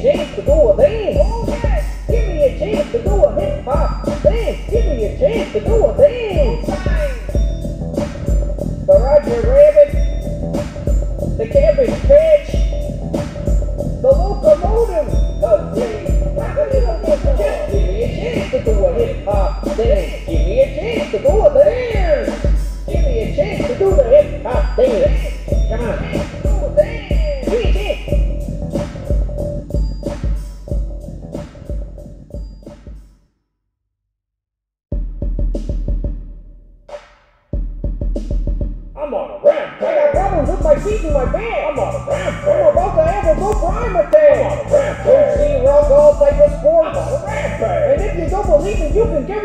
gente boa o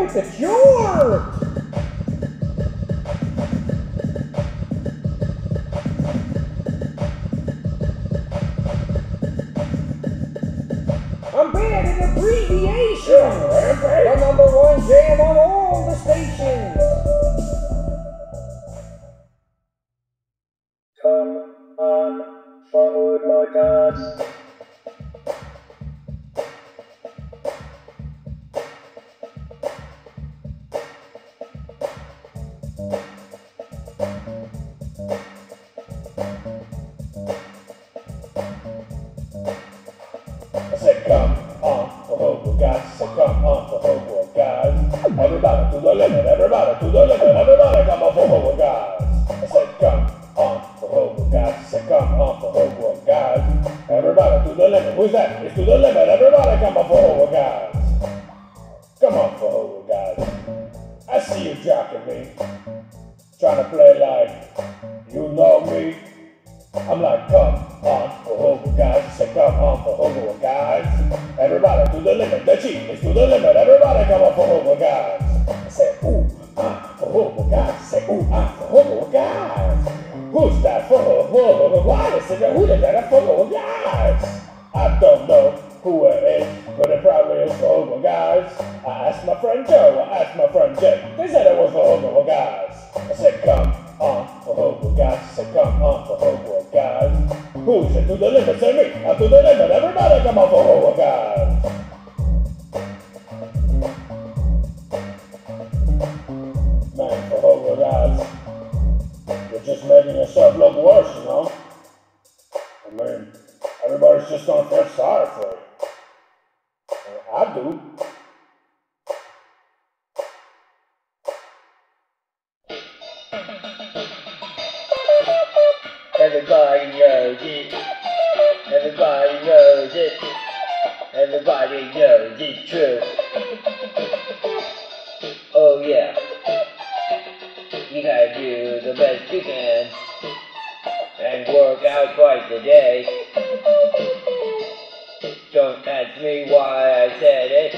It's a cure! limit. Who's that? It's to the limit. Everybody come on forward, guys. Come on forward, guys. I see you jocking me. Trying to play like you know me. I'm like, come on forward, guys. I say, come on forward, guys. Everybody to the limit. The cheat is to the limit. Everybody come on forward, guys. I say, ooh, ah, forward, guys. I say, ooh, ah, forward, guys. Who's that For forward? Why is it? Who did that for guys? Knows it. Everybody knows it. Everybody knows it's true. Oh yeah. You gotta do the best you can. And work out twice a day. Don't ask me why I said it.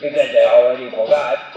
Because I already forgot.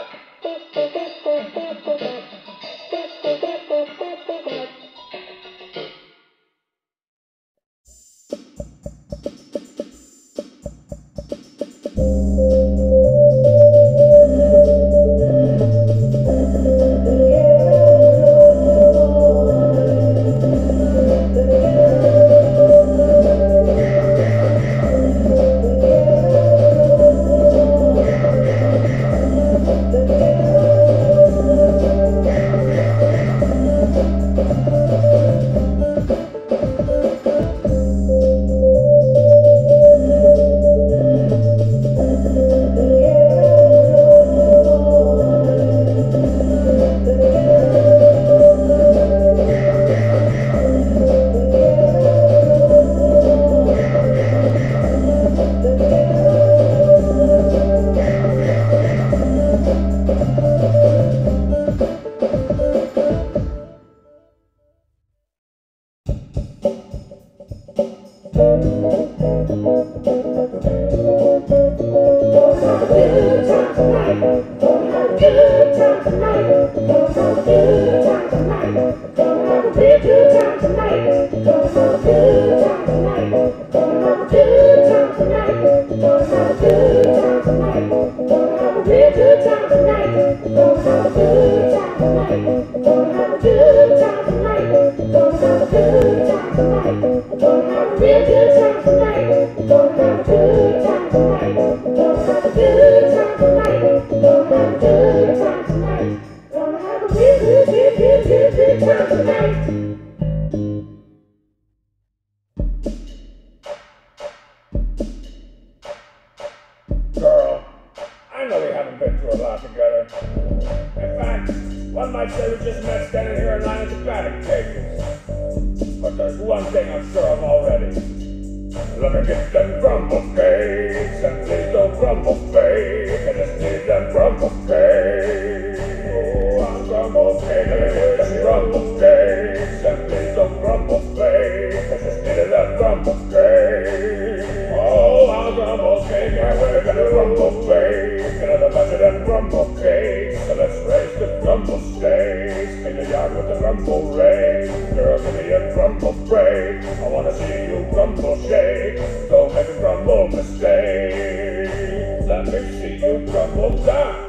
One thing I'm sure of already. Let me get them grumble cakes, and please don't grumble fake. I just need them grumble cakes. Oh, I'm grumble cake, let me get them grumble cakes, and please don't grumble fake. I just needed that grumble cake. Oh, I'm grumble cake, and we're gonna grumble fake. Another bunch of them grumble cakes, so let's raise the grumble stakes. In the yard with the grumble race. Girl, give me a grumble break. I wanna see grumble shake. Don't make a grumble mistake. Let me see you grumble down.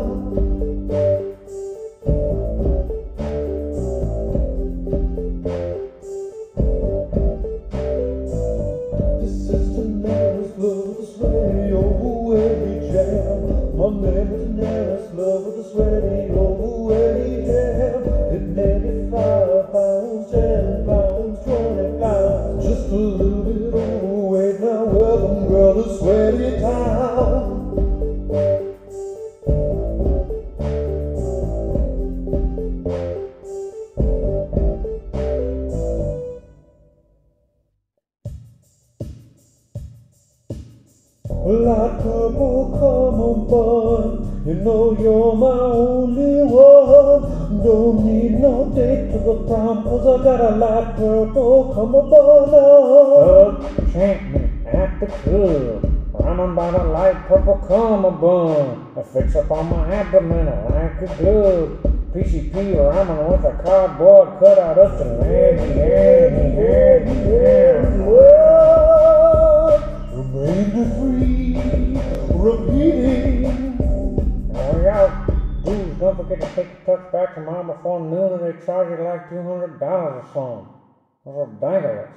date to the prom Cause I got a light purple come on bun Thug at the club. Rhyming by the light purple cummerbund. I fix up on my abdomen like a glove. PCP rhyming with a cardboard cutout of the land. Yeah, yeah, yeah. Remain the free back to mom before noon and they charge you like $200 or something. Those are bangless.